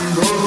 Lord.